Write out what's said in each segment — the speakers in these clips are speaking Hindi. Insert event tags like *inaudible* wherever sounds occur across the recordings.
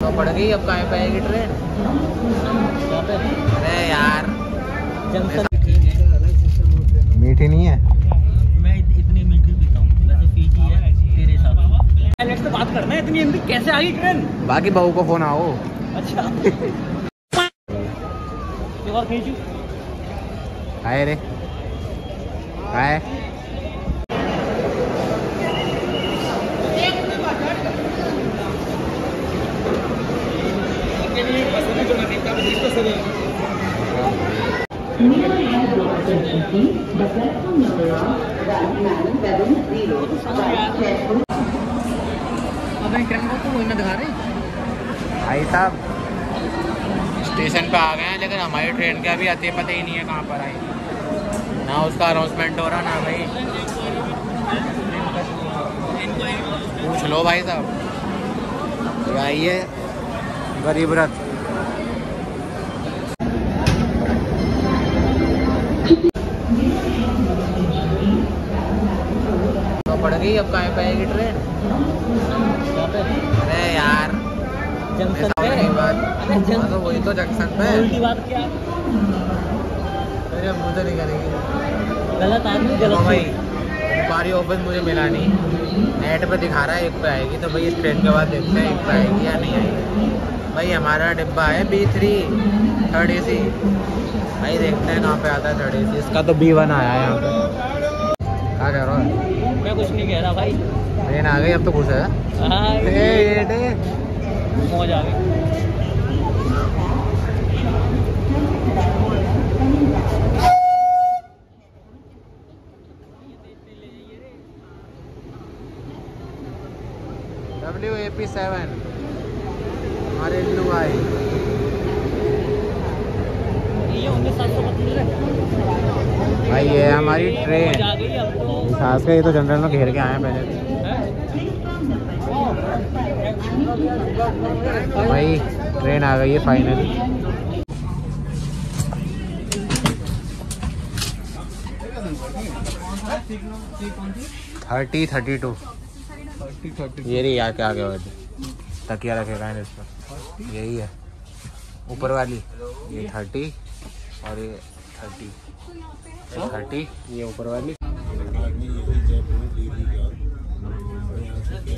तो पड़ गई अब कहाँ पे आएगी ट्रेन अरे यार मीठी नहीं है? मैं इतनी मीठी पीता हूँ वैसे पीती है तेरे साथ से। बात करना है इतनी जल्दी कैसे आ गई ट्रेन बाकी बहू को फ़ोन आओ। अच्छा। एक और खींचू आए रे। आए अबे ट्रेन को तो वही ना दिखा रहे। भाई साहब। स्टेशन पे आ गए हैं लेकिन हमारी ट्रेन का अभी अते पता ही नहीं है कहाँ पर आई। ना उसका अनाउंसमेंट हो रहा ना भाई। पूछ लो भाई साहब। आई गरीब रथ। पड़ गई अब कहाँ पे आएगी ट्रेन अरे यार जंक्शन पे? बात हाँ तो वही तो जंक्शन पे। है। उल्टी बात क्या? अरे मुझे नहीं करेगी। गलत आदमी गलत भाई सोच। इंक्वायरी ऑफ़िस मुझे मिला नहीं। नेट पे दिखा रहा है एक पे आएगी तो भाई इस ट्रेन के बाद देखते हैं एक पे आएगी या नहीं आएगी। भाई हमारा डिब्बा है B three third A C भाई देखते हैं कहाँ पे आता है थर्ड ए सी इसका तो बी वन आया है यहाँ पे। क्या कह रहा है? कुछ नहीं कह रहा भाई। ट्रेन आ गई अब तो खुश है। हाँ। मौज आ गई। डब्ल्यू ए पी सेवन हमारे इल्लू भाई। है। भाई ये हमारी ट्रेन आ गई अब खास कर, ये तो जनरल में घेर के आए पहले। भाई ट्रेन आ गई है फाइनल थर्टी थर्टी टू ये रही यार क्या क्या थे। तकिया रखेगा इस पर यही है। ऊपर वाली। ये थर्टी और ये थर्टी थर्टी ये ऊपर वाली ये तो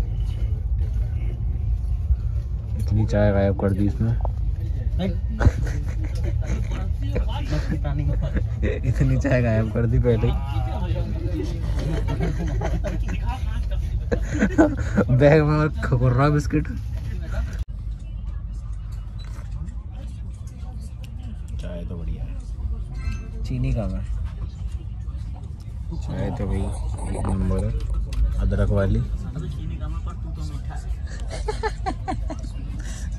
इतनी चाय गायब कर दी इसमें। इतनी चाय गायब कर दी पहले ही। बैग में और खुर बिस्किट। चाय तो बढ़िया है। चीनी कम है? चाय तो भाई एक नंबर है। अदरक वाली। *laughs*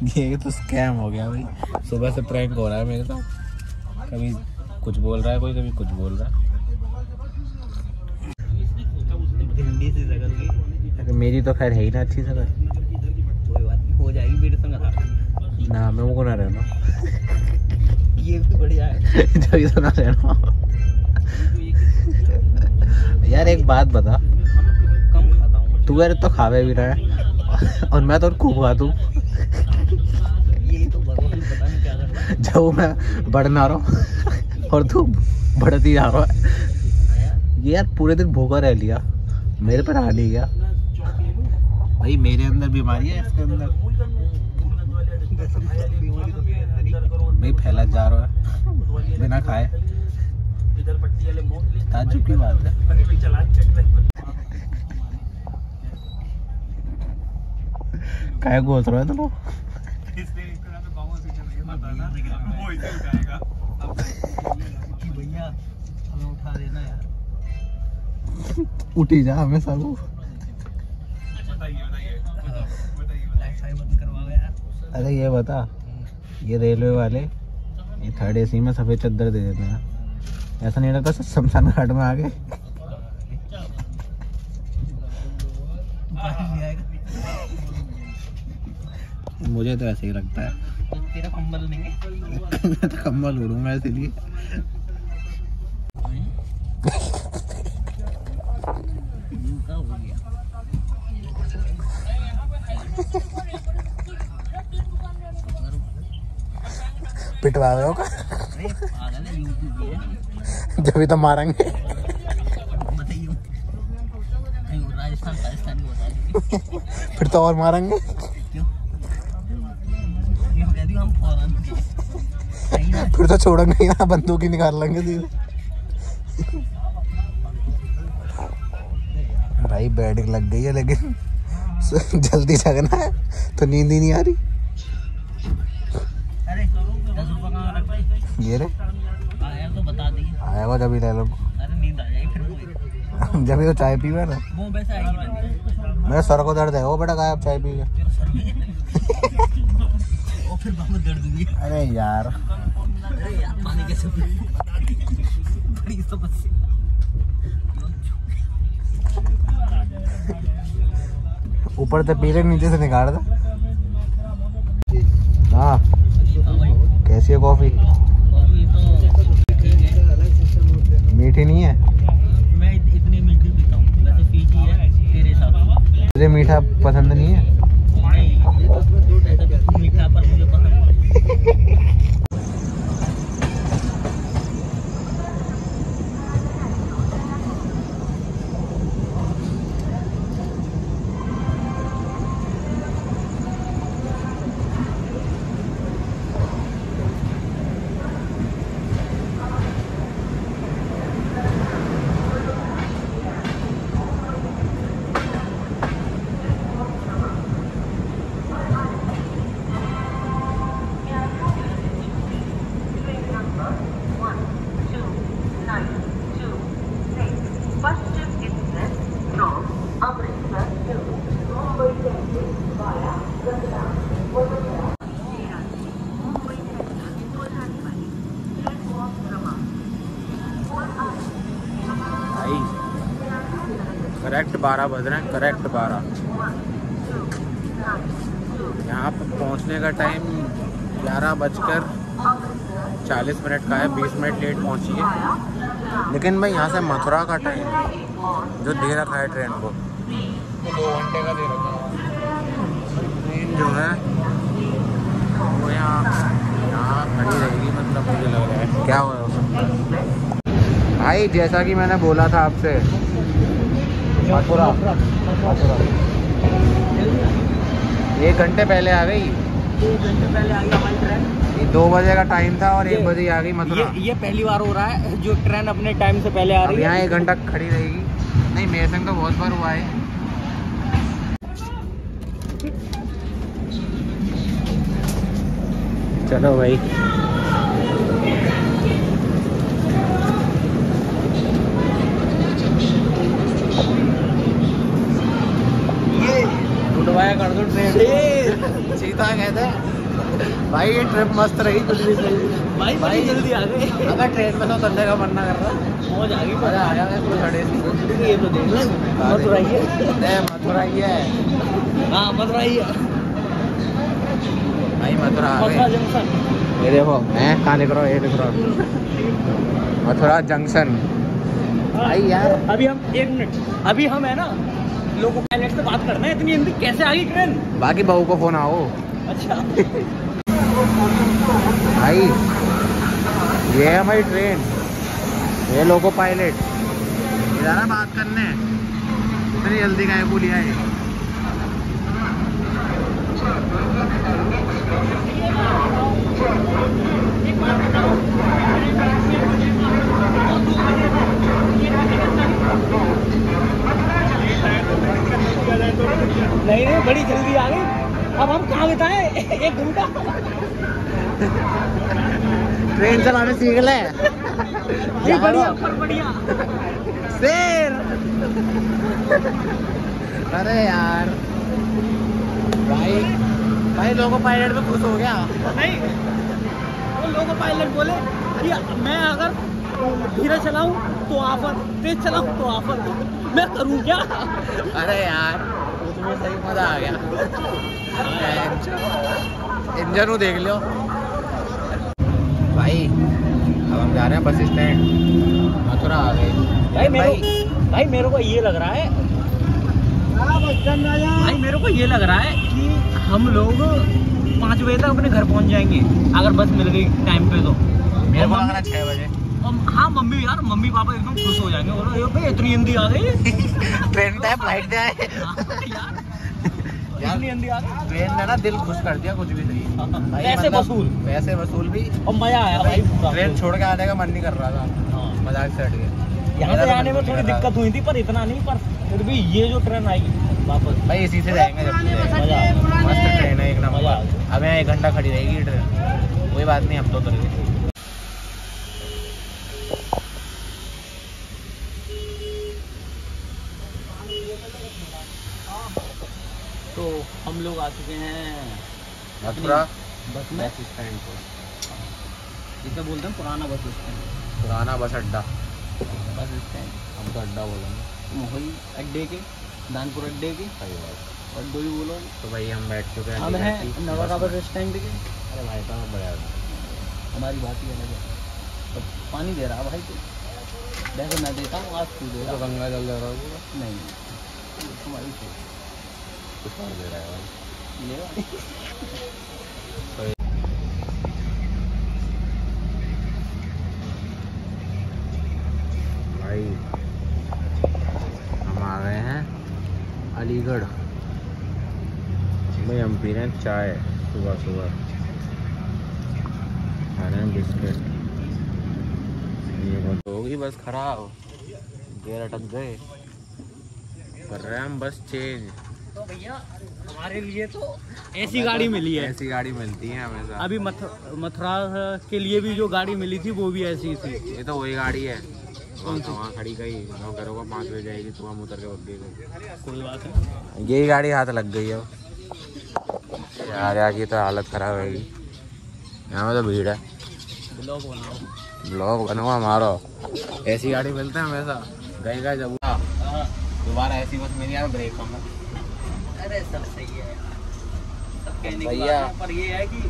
ये तो स्कैम हो गया भाई। सुबह से प्रैंक हो रहा है मेरे साथ कभी कुछ बोल रहा है कोई कभी कुछ बोल रहा है। अरे मेरी तो खैर है ही ना अच्छी सगर कोई बात नहीं हो जाएगी मेरे संग ना मैं वो ना रहना। ये भी बढ़िया है। तो ना रहना यार एक बात बता। हूँ। तू यार तो खावे भी रहा है। और मैं तो खूब खा तू जब मैं बढ़ना रहा हूँ, और तू बढ़ती जा रहा है। ये यार पूरे दिन भूखा रह लिया। मेरे पर आ नहीं गया। भाई, मेरे अंदर बीमारी है, इसके अंदर। भाई, फैला जा रहा है। बिना खाए। ताजुब की बात है। काय घोष रहा है तुम भैया हमें उठा देना यार उठी जा हमें यार अरे ये बता ये रेलवे वाले ये थर्ड एसी में सफ़ेद चादर दे देते हैं। ऐसा नहीं लगता शमशान घाट में आ गए *laughs* मुझे तो ऐसे ही लगता है। तेरा कंबल नहीं है मैं तो कम्बल उड़ूँगा इसलिए। का हो गया पिटवा रहे हो ये जब भी तो मारेंगे। की फिर तो और मारेंगे। तो छोड़ेंगे ही ना बंदूक ही निकाल लेंगे सीधे भाई बैठ लग गई है लेकिन जल्दी जगना है तो नींद ही नहीं आ रही। ये रे। आया तो बता दिए आएगा जब ही ले लो। जब ही तो चाय पीवे ना। मेरे सर को दर्द है वो बेटा गायब चाय पी के अरे यार अरे यार पानी कैसे पी बड़ी समस्या ऊपर से पीले नीचे से निकाल दे। हाँ। कैसी है कॉफ़ी? तो मीठी नहीं है? मैं इतनी मीठी पीता हूँ। वैसे फीकी है तेरे हिसाब से। मुझे मीठा पसंद नहीं है। नहीं ऐसा मीठा पर मुझे पसंद है Paschim express from Amritsar to Mumbai temple via Ganga Vadodara Mumbai temple Kolhapuri platform क्रमांक भाई करेक्ट बारह बज रहे हैं, करेक्ट बारह। यहाँ पर पहुँचने का टाइम ग्यारह बजकर चालीस मिनट का है, बीस मिनट लेट पहुँची है। लेकिन भाई यहाँ से मथुरा का टाइम जो दे रखा है ट्रेन को। दो घंटे का दे रखा ट्रेन जो है, वो यहाँ यहाँ खड़ी रहेगी मतलब मुझे लग रहा है। क्या हो उसमें? भाई, जैसा कि मैंने बोला था आपसे मथुरा। मथुरा। एक घंटे पहले आ गई? एक घंटे पहले आ गई हमारी ट्रेन ये दो बजे का टाइम था और एक बजे आ गई मथुरा। ये ये पहली बार हो रहा है जो ट्रेन अपने टाइम से पहले आ अब रही यहाँ एक घंटा खड़ी रहेगी। नहीं मेरे संग तो बहुत बार हुआ है। चलो भाई उठवाया कर दो ट्रेन सीता कहते भाई ये ट्रिप मस्त रही कुछ भी सही भाई भाई जल्दी आ गए। अगर ट्रेन में तो चलने का मन ना कर रहा। मौज आ गई। मज़ा आ गया इसको खड़े से ये तो देख ले। मथुरा ही है। नहीं, मथुरा ही। है हाँ मथुरा ही। है भाई मथुरा आ गए ये देखो मैं कहाँ लिख रहा हूँ ये लिख रहा हूँ। मथुरा जंक्शन। भाई यार। अभी हम एक मिनट। अभी हम है ना लोगों पायलट से बात करना है इतनी जल्दी कैसे आ गई ट्रेन बाकी बहू को फ़ोन आओ। अच्छा। *laughs* भाई ये है हमारी ट्रेन ये लोगो पायलट इधर बात करने. इतनी जल्दी का बोली आए नहीं नहीं बड़ी जल्दी आ गई। अब हम कहाँ बिताए? *laughs* एक घंटा। ट्रेन चलाने सीख ले। *laughs* ये बढ़िया बढ़िया। शेर। अरे यार। भाई भाई लोगो पायलट में खुश हो गया। नहीं वो लोगो पायलट बोले कि मैं अगर धीरे चलाऊं तो आफत तेज चलाऊं तो आफत। मैं करूँ क्या? अरे यार। सही मज़ा आ गया। इंजन देख लो भाई अब हम जा रहे हैं बस स्टैंड। मथुरा आ गए। भाई मेरे भाई। मेरे को ये लग रहा है भाई मेरे को ये लग रहा है कि हम लोग पाँच बजे तक अपने घर पहुँच जाएँगे अगर बस मिल गई टाइम पे तो। मेरे को लग रहा है छह बजे। हाँ मम्मी यार मम्मी पापा एकदम खुश हो जाएँगे। बोलो "ये भाई इतनी हिंदी आ गई। ट्रेन है फ़्लाइट है यार हिंदी आ गई। ट्रेन ने ना दिल खुश कर दिया कुछ भी नहीं। पैसे मतलब वसूल। पैसे वसूल भी। और मज़ा आया भाई ट्रेन छोड़ के आने का मन नहीं कर रहा था। हाँ। मज़ाक से हट गया यहाँ से तो आने में थोड़ी दिक्कत हुई थी पर इतना नहीं पर फिर भी ये जो ट्रेन आई वापस। भाई इसी से जाएँगे। मस्त ट्रेन है एक नंबर। अब यहाँ एक घंटा खड़ी रहेगी ट्रेन। कोई बात नहीं हम तो उतर गए तो हम लोग आ चुके हैं। मथुरा? बस बस स्टैंड पर जिसे बोलते हैं पुराना बस स्टैंड। पुराना बस अड्डा। Bus stand. हम तो अड्डा बोलेंगे वही अड्डे के दानपुर अड्डे के। सही बात। अड्डो ही बोलो तो भाई हम बैठ चुके हैं हम हैं नवादा बस स्टैंड के। अरे भाई साहब बड़ा हमारी बात ही अलग है। तो पानी दे रहा भाई तू। वैसे मैं देता हूँ आज तू दे तो रहा गंगा जल दे रहा हूँ नहीं तुम्हारी कुछ और दे रहा है। भाई भाई, हम आ गए हैं अलीगढ़। भाई, हम पी रहे हैं चाय सुबह सुबह। खा रहे हैं बिस्किट। ये बहुत होगी बस खराब। गेयर अटक गए। कर रहे हैं हम बस चेंज। तो भैया हमारे लिए तो ऐसी गाड़ी मिली है। ऐसी गाड़ी मिलती है हमेशा अभी मथ, मथुरा के लिए भी जो गाड़ी मिली थी वो भी ऐसी थी। ये तो वही गाड़ी है। वहाँ तो वहाँ खड़ी गई नौ करोगे पाँच बजे जाएगी तो हम उतर के गई कोई बात नहीं। यही गाड़ी हाथ लग गई है। यार यार की तो हालत खराब है यहाँ में तो भीड़ है। ब्लॉग बनाओ। ब्लॉग बनो हमारा। ऐसी गाड़ी मिलते हैं हमेशा। गए गए जब हाँ, दोबारा ऐसी बस मेरी यहाँ ब्रेक कम है अरे सब सही है यार। सब कहने की। बात पर ये है कि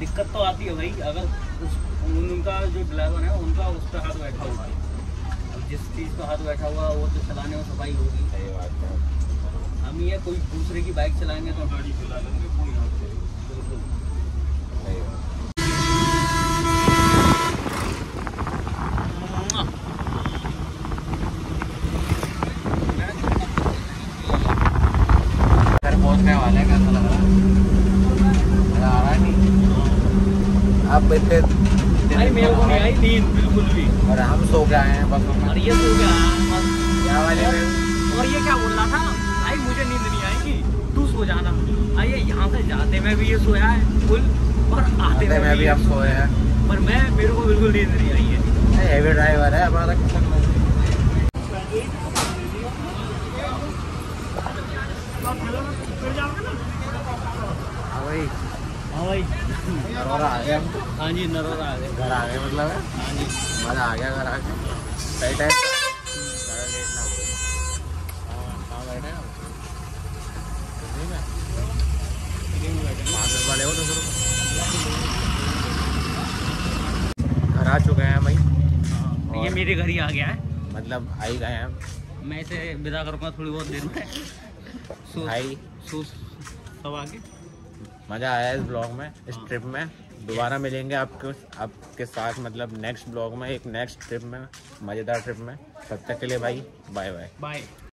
दिक्कत तो आती है भाई अगर उस उनका जो ड्राइवर है उनका उस पर हाथ बैठा हुआ है। जिस चीज़ पर हाथ बैठा हुआ वो तो चलाने में सफ़ाई होगी। सही बात है। हम ये कोई दूसरे की बाइक चलाएँगे तो गाड़ी चला लेंगे कोई हाथ नहीं बिल्कुल सही बात घर पहुँचने वाले हैं कैसा लग रहा है मज़ा आ रहा है नहीं अब इतने भाई को नींद बिल्कुल भी। और हम सो के आए हैं बसों और ये सो गया बस। यहाँ वाले में और ये क्या बोल रहा था? भाई मुझे नींद नहीं आएगी तू सो जाना आइए यहाँ से जाते में भी ये सोया है फुल और आते में में भी हम सोए हैं। पर मैं मेरे को बिल्कुल नींद नहीं आई है। हेवी ड्राइवर है हमारा किसान हाँ भाई। भाई। नरोरा आ गए हाँ जी नरोरा आ गए घर आ गए मतलब? है हाँ जी। मज़ा आ गया घर आके। सही टाइम ज़्यादा लेट ना हो कहाँ बैठे हैं दस रुपये घर आ चुके हैं भाई। ये मेरे घर ही आ गया है। मतलब आ ही गए हैं। मैं इसे विदा करूँगा थोड़ी बहुत देर में। सो भाई सो सब आगे। मज़ा आया इस ब्लॉग में, इस ट्रिप में। दोबारा मिलेंगे आपके आपके साथ मतलब नेक्स्ट ब्लॉग में, एक नेक्स्ट ट्रिप में, मज़ेदार ट्रिप में। तब तक के लिए भाई बाय बाय बाय